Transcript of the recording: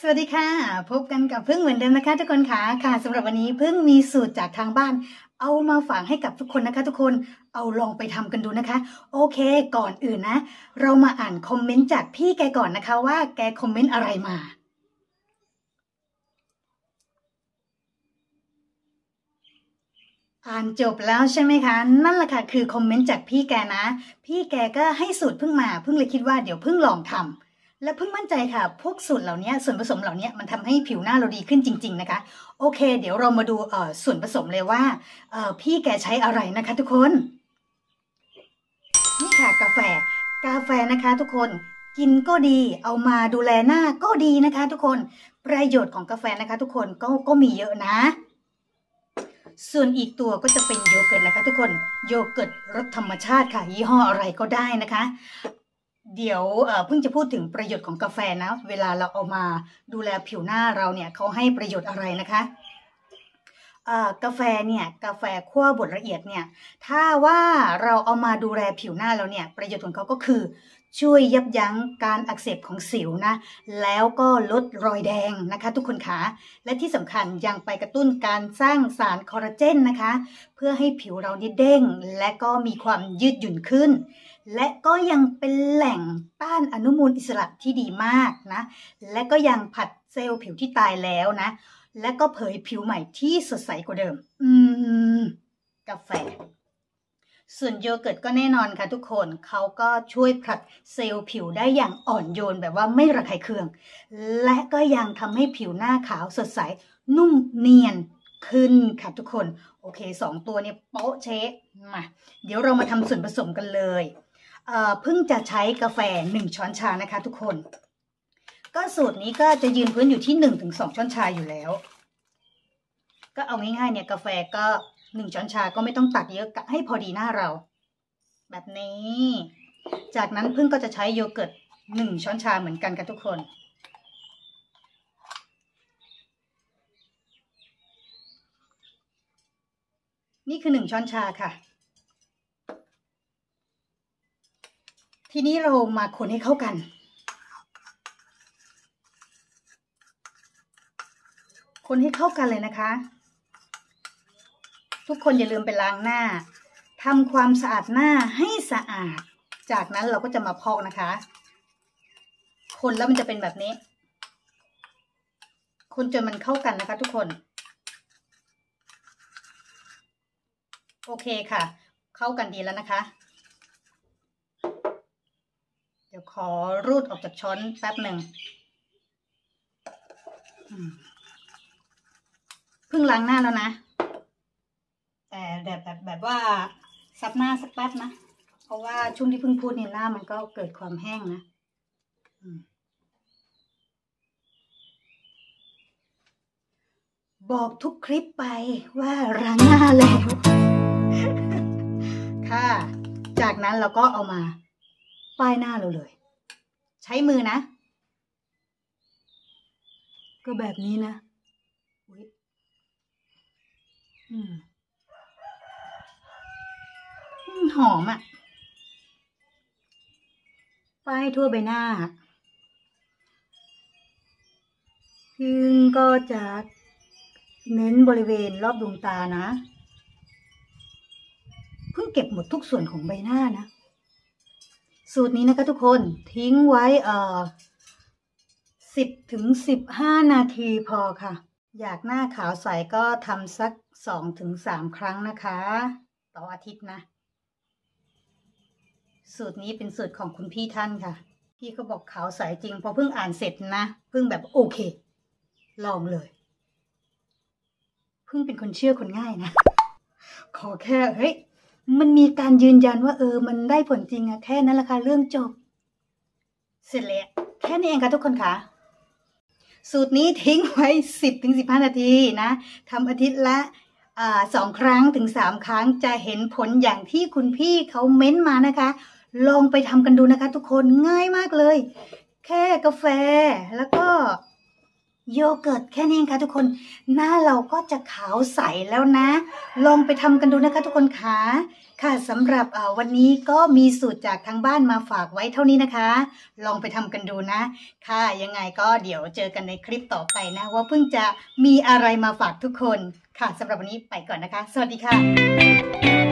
สวัสดีค่ะ พบกันกับพึ่งเหมือนเดิมนะคะทุกคนค่ะค่ะสำหรับวันนี้พึ่งมีสูตรจากทางบ้าน เอามาฝากให้กับทุกคนนะคะ ทุกคนเอาลองไปทำกันดูนะคะ โอเค ก่อนอื่นนะ เรามาอ่านคอมเมนต์จากพี่แกก่อนนะคะว่าแกคอมเมนต์อะไรมาอ่านจบแล้วใช่ไหมคะ นั่นแหละค่ะคือคอมเมนต์จากพี่แกนะ พี่แกก็ให้สูตรเพิ่งมาเพิ่งเลยคิดว่าเดี๋ยวเพิ่งลองทำ และเพิ่งมั่นใจค่ะ พวกสูตรเหล่านี้ส่วนผสมเหล่านี้มันทำให้ผิวหน้าเราดีขึ้นจริง ๆ นะคะ โอเค เดี๋ยวเรามาดูส่วนผสมเลยว่าพี่แกใช้อะไรนะคะ ทุกคน นี่ค่ะกาแฟ กาแฟนะคะ ทุกคนกินก็ดี เอามาดูแลหน้าก็ดีนะคะ ทุกคน ประโยชน์ของกาแฟนะคะ ทุกคนก็ก็มีเยอะนะ ส่วนอีกตัวก็จะเป็นโยเกิร์ตนะคะ ทุกคน โยเกิร์ตรสธรรมชาติค่ะ ยี่ห้ออะไรก็ได้นะคะ เดี๋ยวเพิ่งจะพูดถึงประโยชน์ของกาแฟนะ เวลาเราเอามาดูแลผิวหน้าเราเนี่ยเขาให้ประโยชน์อะไรนะคะ กาแฟเนี่ยกาแฟคั่วบดละเอียดเนี่ยถ้าว่าเราเอามาดูแลผิวหน้าเราเนี่ยประโยชน์ของเขาก็คือช่วยยับยั้งการอักเสบของสิวนะ แล้วก็ลดรอยแดงนะคะ ทุกคนคะและที่สำคัญยังไปกระตุ้นการสร้างสารคอลลาเจนนะคะ เพื่อให้ผิวเรานี่เด้ง และก็มีความยืดหยุ่นขึ้น และก็ยังเป็นแหล่งต้านอนุมูลอิสระที่ดีมากนะ และก็ยังผัดเซลล์ผิวที่ตายแล้วนะ และก็เผยผิวใหม่ที่สดใสกว่าเดิม อืม กาแฟ ส่วนโยเกิร์ตก็แน่นอนค่ะทุกคน เขาก็ช่วยผลัดเซลล์ผิวได้อย่างอ่อนโยนแบบว่าไม่ระคายเคือง และก็ยังทำให้ผิวหน้าขาวสดใส นุ่มเนียนขึ้นค่ะทุกคน โอเคสองตัวเนี่ยโป๊ะเชะมา เดี๋ยวเรามาทำส่วนผสมกันเลยเอ่อเพิ่งจะใช้กาแฟ 1 ช้อนชานะคะทุกคน ก็สูตรนี้ก็จะยืนพื้นอยู่ที่1-2ช้อนชาอยู่แล้ว ก็เอาง่ายๆเนี่ยกาแฟก็หนึ่งช้อนชาก็ไม่ต้องตักเยอะกะให้พอดีหน้าเรา แบบนี้ จากนั้นพึ่งก็จะใช้โยเกิร์ตหนึ่งช้อนชาเหมือนกันกับทุกคน นี่คือหนึ่งช้อนชาค่ะ ทีนี้เรามาคนให้เข้ากัน คนให้เข้ากันเลยนะคะ ทุกคนอย่าลืมไปล้างหน้าทำความสะอาดหน้าให้สะอาด จากนั้นเราก็จะมาพอกนะคะ คนแล้วมันจะเป็นแบบนี้ คนจนมันเข้ากันนะคะ ทุกคน โอเคค่ะ เข้ากันดีแล้วนะคะเดี๋ยวขอรูดออกจากช้อนแป๊บหนึ่ง พิ่งล้างหน้าแล้วนะ แต่แบบแบบแบบว่าซับหน้าสักแป๊บนะ เพราะว่าช่วงที่เพิ่งพูดเนี่ยหน้ามันก็เกิดความแห้งนะบอกทุกคลิปไปว่าล้างหน้าแล้ว ค่ะ จากนั้นเราก็เอามา ป้ายหน้าเราเลย ใช้มือนะ ก็แบบนี้นะ หอมอะ่ะ ป้ายทั่วใบหน้าพึ่งก็จะเน้นบริเวณรอบดวงตานะ เพิ่งเก็บหมดทุกส่วนของใบหน้านะ สูตรนี้นะคะทุกคนทิ้งไว้เอ่อสิบถึงสิบห้านาทีพอค่ะ อยากหน้าขาวใสก็ทำสัก สองถึงสามครั้งนะคะ ต่ออาทิตย์นะ สูตรนี้เป็นสูตรของคุณพี่ท่านค่ะ พี่เขาบอกขาวใสจริงพอเพิ่งอ่านเสร็จนะเพิ่งแบบโอเค ลองเลย เพิ่งเป็นคนเชื่อคนง่ายนะ ขอแค่เฮ้ยมันมีการยืนยันว่าเออ มันได้ผลจริงอะแค่นั้นแหละค่ะเรื่องจบ เสร็จแล้วแค่นี้เองค่ะทุกคนค่ะ สูตรนี้ทิ้งไว้สิบถึงสิบห้านาทีนะทำอาทิตย์ละ สองครั้งถึงสามครั้งจะเห็นผลอย่างที่คุณพี่เขาเม้นมานะคะ ลองไปทำกันดูนะคะ ทุกคนง่ายมากเลย แค่กาแฟแล้วก็ โยเกิร์ตแค่นี้เองค่ะทุกคน หน้าเราก็จะขาวใสแล้วนะ ลองไปทำกันดูนะคะทุกคนค่ะค่ะสำหรับวันนี้ก็มีสูตรจากทางบ้านมาฝากไว้เท่านี้นะคะ ลองไปทำกันดูนะ ค่ะยังไงก็เดี๋ยวเจอกันในคลิปต่อไปนะ ว่าเพิ่งจะมีอะไรมาฝากทุกคน ค่ะสำหรับวันนี้ไปก่อนนะคะ สวัสดีค่ะ